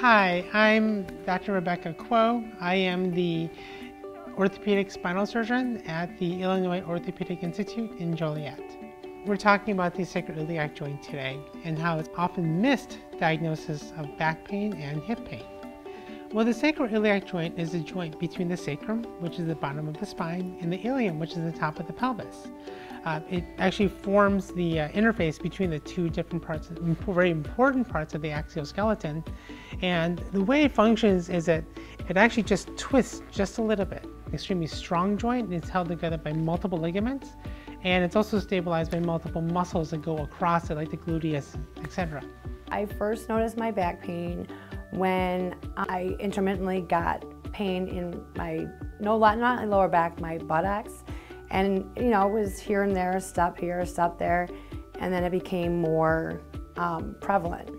Hi, I'm Dr. Rebecca Kuo. I am the orthopedic spinal surgeon at the Illinois Orthopedic Institute in Joliet. We're talking about the sacroiliac joint today and how it's often missed diagnosis of back pain and hip pain. Well, the sacroiliac joint is the joint between the sacrum, which is the bottom of the spine, and the ilium, which is the top of the pelvis. Uh, it actually forms the uh, interface between the two different parts, very important parts of the axial skeleton. And the way it functions is that it actually just twists just a little bit. Extremely strong joint, and it's held together by multiple ligaments, and it's also stabilized by multiple muscles that go across it, like the gluteus, etc. I first noticed my back pain when I intermittently got pain in my, no, not my lower back, my buttocks. And, you know, it was here and there, stop here, stop there. And then it became more um, prevalent,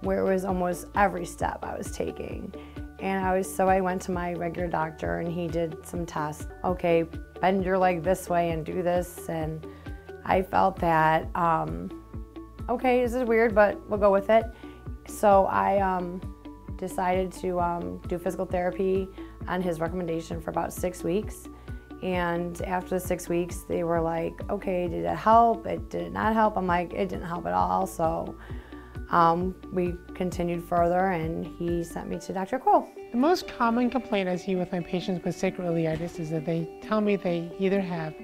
where it was almost every step I was taking. And I was, so I went to my regular doctor and he did some tests. Okay, bend your leg this way and do this. And I felt that, um, okay, this is weird, but we'll go with it. So I um, decided to um, do physical therapy on his recommendation for about six weeks. And after the six weeks, they were like, okay, did it help? It did not help? I'm like, it didn't help at all. So um, we continued further and he sent me to Dr. Kuo. The most common complaint I see with my patients with sacroiliitis is that they tell me they either have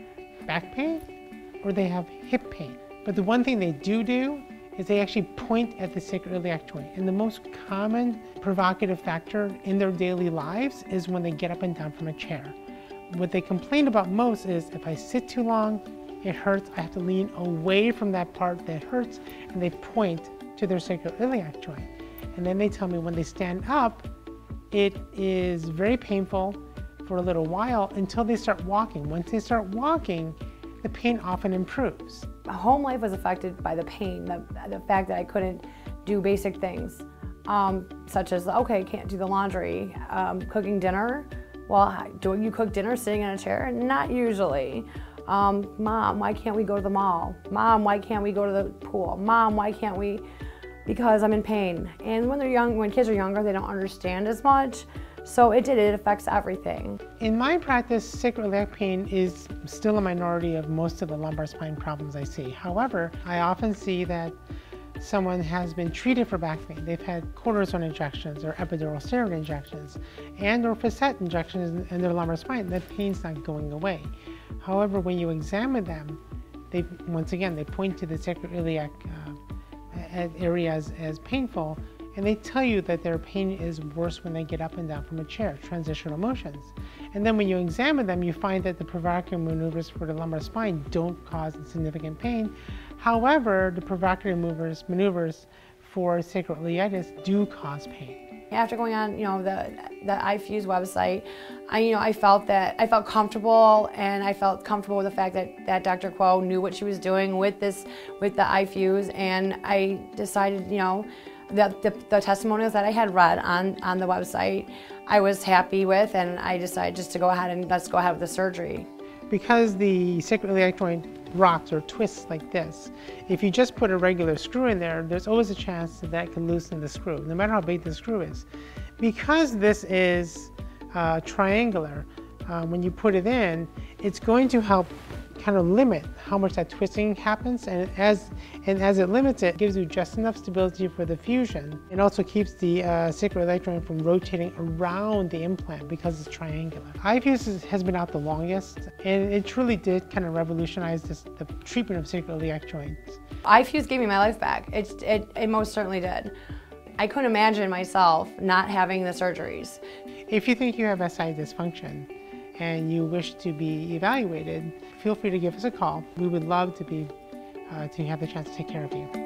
back pain or they have hip pain. But the one thing they do do is they actually point at the sacroiliac joint. And the most common provocative factor in their daily lives is when they get up and down from a chair. What they complain about most is if I sit too long, it hurts, I have to lean away from that part that hurts, and they point to their sacroiliac joint. And then they tell me when they stand up, it is very painful for a little while until they start walking. Once they start walking, the pain often improves. Home life was affected by the pain, the, the fact that I couldn't do basic things, um, such as, okay, can't do the laundry, um, cooking dinner. Well, do you cook dinner sitting in a chair? Not usually. Um, Mom, why can't we go to the mall? Mom, why can't we go to the pool? Mom, why can't we? Because I'm in pain. And when they're young, when kids are younger, they don't understand as much. So it did, it affects everything. In my practice, sacroiliac pain is still a minority of most of the lumbar spine problems I see. However, I often see that someone has been treated for back pain. They've had cortisone injections or epidural steroid injections and or facet injections in their lumbar spine. That pain's not going away. However, when you examine them, they once again, they point to the sacroiliac uh, area as painful and they tell you that their pain is worse when they get up and down from a chair, transitional motions. And then when you examine them, you find that the provocative maneuvers for the lumbar spine don't cause significant pain. However, the provocative maneuvers, maneuvers for sacroiliitis do cause pain. After going on, you know, the the iFuse website, I, you know, I felt that I felt comfortable, and I felt comfortable with the fact that that Dr. Kuo knew what she was doing with this, with the iFuse, and I decided, you know, the, the, the, testimonials that I had read on, on the website, I was happy with, and I decided just to go ahead and let's go ahead with the surgery. Because the sacroiliac joint rocks or twists like this, if you just put a regular screw in there, there's always a chance that that can loosen the screw, no matter how big the screw is. Because this is uh, triangular, uh, when you put it in, it's going to help kind of limit how much that twisting happens and as and as it limits it, it gives you just enough stability for the fusion and also keeps the uh, sacroiliac joint from rotating around the implant because it's triangular. iFuse has been out the longest and it truly did kind of revolutionize this, the treatment of sacroiliac joints. iFuse gave me my life back. It, it, it most certainly did. I couldn't imagine myself not having the surgeries. If you think you have SI dysfunction, and you wish to be evaluated, feel free to give us a call. We would love to be uh, to have the chance to take care of you.